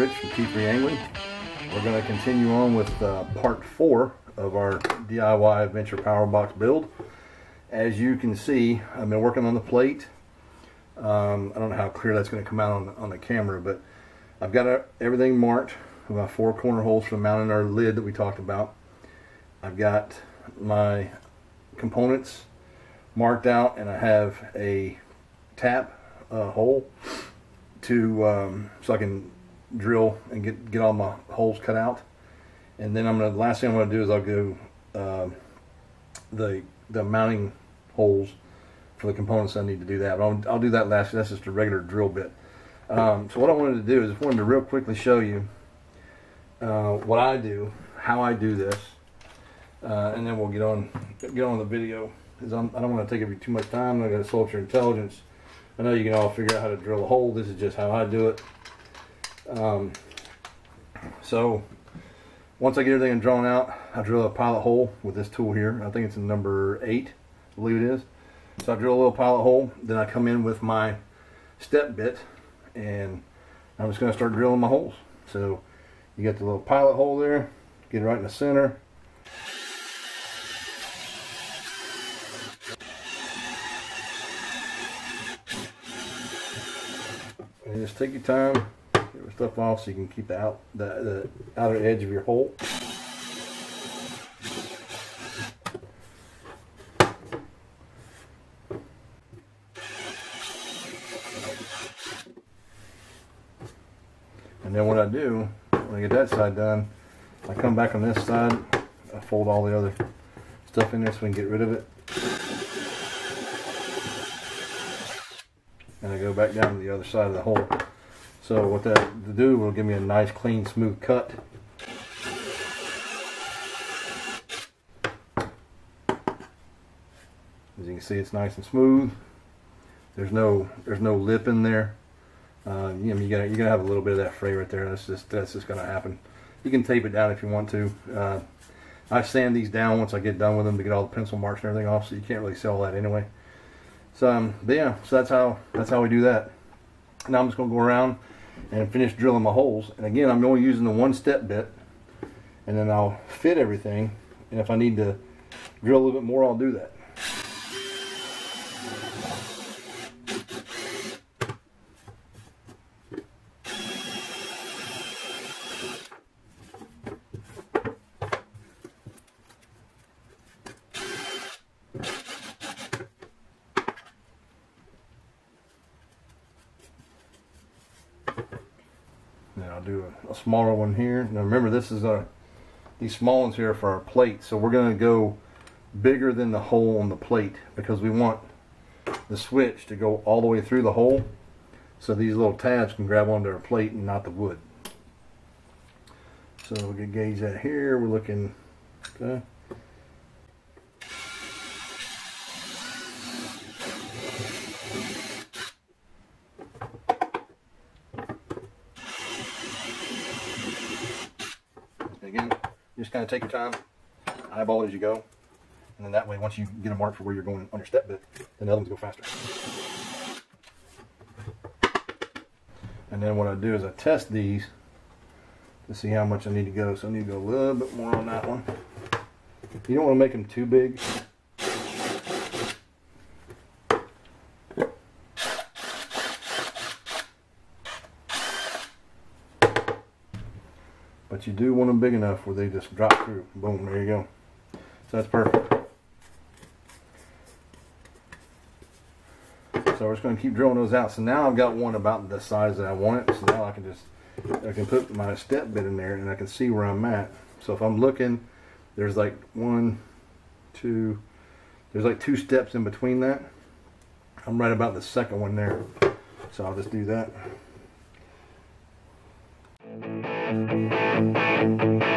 Rich from T3 Angling. We're going to continue on with uh, part four of our DIY Adventure Power Box build. As you can see, I've been working on the plate. Um, I don't know how clear that's going to come out on, on the camera, but I've got uh, everything marked with my four corner holes for mounting our lid that we talked about. I've got my components marked out and I have a tap uh, hole to um, so I can drill and get get all my holes cut out. And then I'm gonna last thing I'm gonna do is I'll go uh, the the mounting holes for the components I need to do that. But I'll, I'll do that last that's just a regular drill bit. Um, so what I wanted to do is I wanted to real quickly show you uh, what I do how I do this uh, and then we'll get on get on the video. Because I don't want to take up too much time. I got to solve your intelligence I know you can all figure out how to drill a hole. This is just how I do it. Um, so once I get everything drawn out I drill a pilot hole with this tool here. I think it's number 8 I believe it is. So I drill a little pilot hole. Then I come in with my step bit and I'm just going to start drilling my holes. So you got the little pilot hole there. Get it right in the center and just take your time, get your stuff off so you can keep out the, the outer edge of your hole. And then what I do, when I get that side done, I come back on this side, I fold all the other stuff in there so we can get rid of it. and I go back down to the other side of the hole. So what that do will give me a nice clean smooth cut. As you can see it's nice and smooth. There's no there's no lip in there. Uh, you know, you gotta you gotta have a little bit of that fray right there. That's just that's just gonna happen. You can tape it down if you want to. Uh, I sand these down once I get done with them to get all the pencil marks and everything off, so you can't really sell that anyway. So um, yeah, so that's how that's how we do that. Now I'm just gonna go around and finish drilling my holes. And again, I'm only using the one step bit, and then I'll fit everything. And if I need to drill a little bit more, I'll do that. Then I'll do a, a smaller one here. Now remember this is a, these small ones here for our plate. So we're gonna go bigger than the hole on the plate because we want the switch to go all the way through the hole so these little tabs can grab onto our plate and not the wood. So we can gauge that here. We're looking, okay. Again, just kind of take your time, eyeball it as you go, and then that way, once you get a mark for where you're going on your step bit, then the other ones go faster. And then what I do is I test these to see how much I need to go. So I need to go a little bit more on that one. You don't want to make them too big. But you do want them big enough where they just drop through. Boom, there you go. So that's perfect. So we're just going to keep drilling those out. So now I've got one about the size that I want it. So now I can just, I can put my step bit in there and I can see where I'm at. So if I'm looking, there's like one, two, there's like two steps in between that. I'm right about the second one there. So I'll just do that. Long as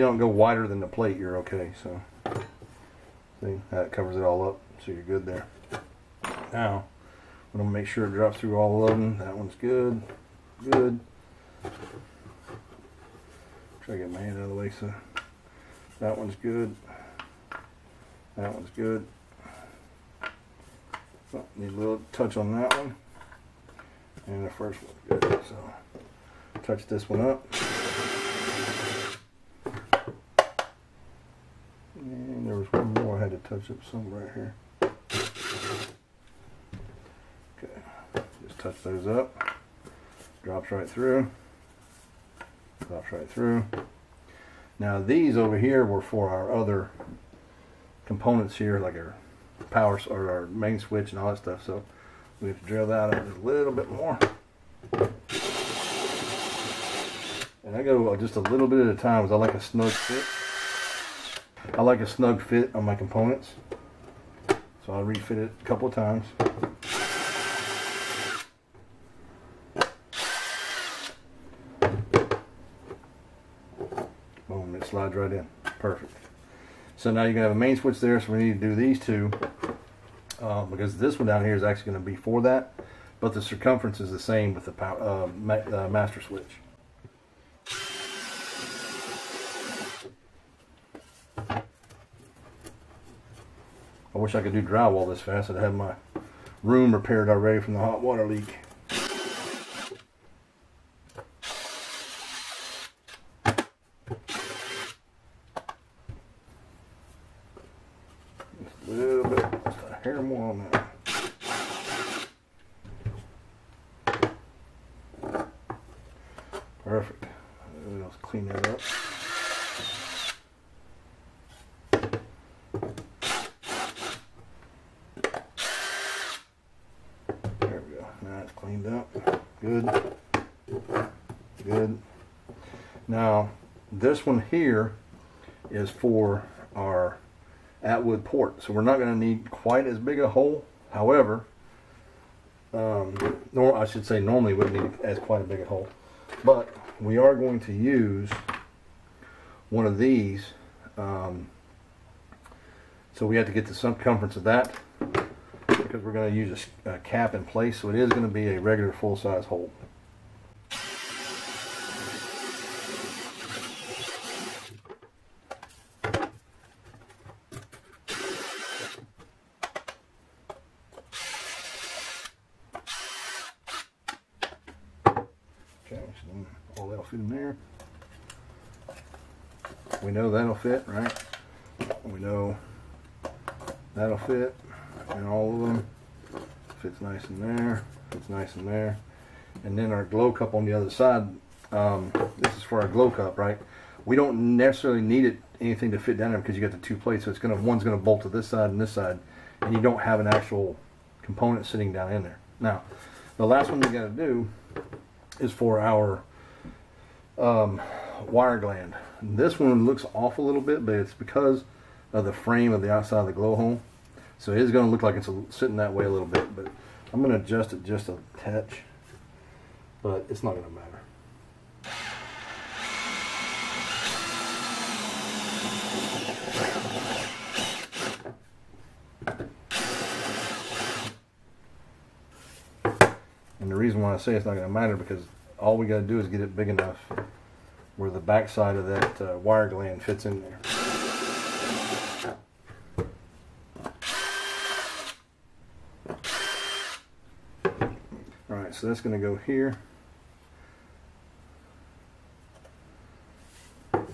you don't go wider than the plate, you're okay. So, see, that covers it all up, so you're good there. Now, I'm gonna make sure it drops through all of them. That one's good, good. Try to get my hand out of the way so that one's good. That one's good. Oh, need a little touch on that one. And the first one's good. So touch this one up. And there was one more I had to touch up some right here. Okay, just touch those up. Drops right through. Drops right through. Now these over here were for our other components here, like our power or our main switch and all that stuff. So we have to drill that out a little bit more. And I go just a little bit at a time because I like a snug fit. I like a snug fit on my components. So I'll refit it a couple of times. Boom, it slides right in. Perfect. So now you're going to have a main switch there, so we need to do these two. Uh, because this one down here is actually going to be for that, but the circumference is the same with the power, uh, ma uh, master switch. Wish I could do drywall this fast. I'd have my room repaired already from the hot water leak. Perfect. Let's clean that up. There we go. Now it's cleaned up. Good. Good. Now, this one here is for our Attwood port. So we're not going to need quite as big a hole. However, um, nor I should say normally wouldn't need as quite a big a hole. But we are going to use one of these. Um, so we have to get the circumference of that because we're going to use a, a cap in place. So it is going to be a regular full-size hole. Okay, all that'll fit in there. We know that'll fit, right? We know that'll fit, and all of them fits nice in there, fits nice in there. And then our glow cup on the other side, um, this is for our glow cup, right? We don't necessarily need it anything to fit down there because you got the two plates, so it's gonna one's gonna bolt to this side and this side, and you don't have an actual component sitting down in there. Now, the last one we got to do is for our um, wire gland. This one looks off a little bit, but it's because of the frame of the outside of the glow hole. So it is going to look like it's sitting that way a little bit, but I'm going to adjust it just a touch, but it's not going to matter. And the reason why I say it's not going to matter because all we got to do is get it big enough where the back side of that uh, wire gland fits in there. Alright, so that's going to go here. Okay,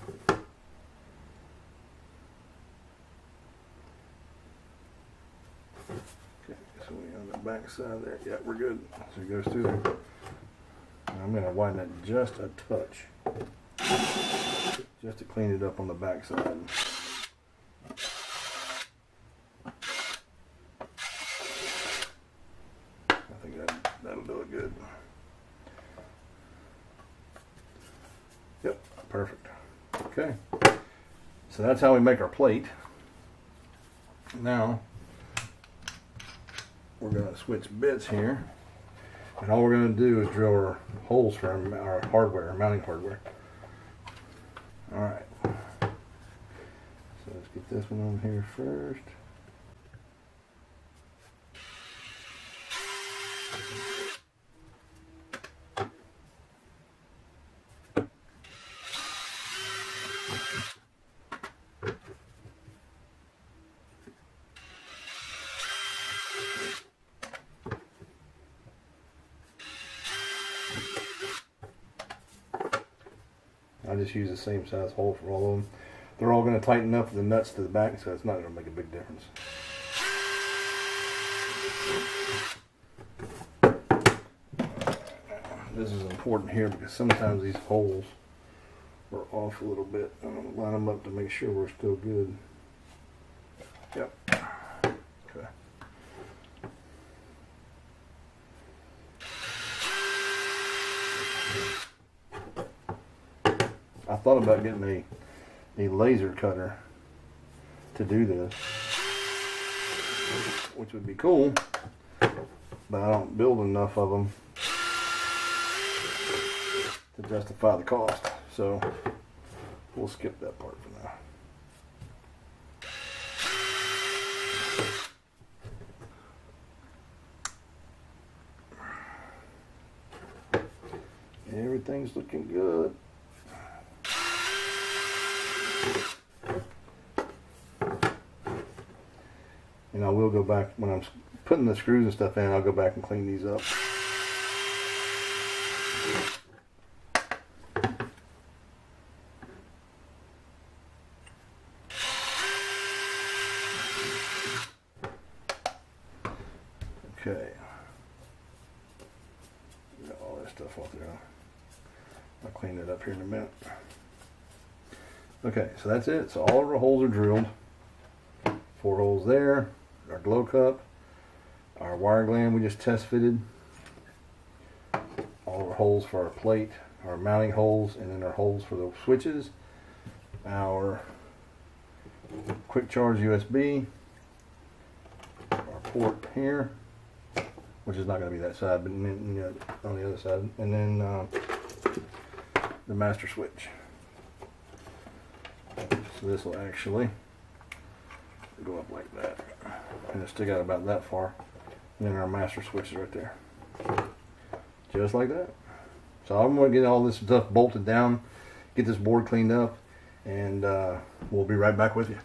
so we on the back side there. Yeah, we're good. So it goes through there. I'm going to widen it just a touch. Just to clean it up on the back side. I think that, that'll do it good. Yep, perfect. Okay. So that's how we make our plate. Now, we're going to switch bits here. And all we're going to do is drill our holes for our hardware, our mounting hardware. Alright. So let's get this one on here first. I just use the same size hole for all of them. They're all going to tighten up the nuts to the back, so it's not going to make a big difference. This is important here because sometimes these holes are off a little bit. I'm going to line them up to make sure we're still good. Yep. Okay. Thought about getting a a laser cutter to do this, which would be cool, but I don't build enough of them to justify the cost. So we'll skip that part for now. Everything's looking good. And I will go back when I'm putting the screws and stuff in, I'll go back and clean these up. Okay. Got all this stuff off there. I'll clean it up here in a minute. Okay, so that's it. So all of our holes are drilled. Four holes there. Our glow cup. Our wire gland we just test fitted. All our holes for our plate. Our mounting holes and then our holes for the switches. Our quick charge USB. Our port here which is not going to be that side, but on the other side, and then uh, the master switch. So this will actually go up like that, and it'll stick out about that far, and then our master switch is right there, just like that. So I'm going to get all this stuff bolted down, get this board cleaned up, and uh, we'll be right back with you.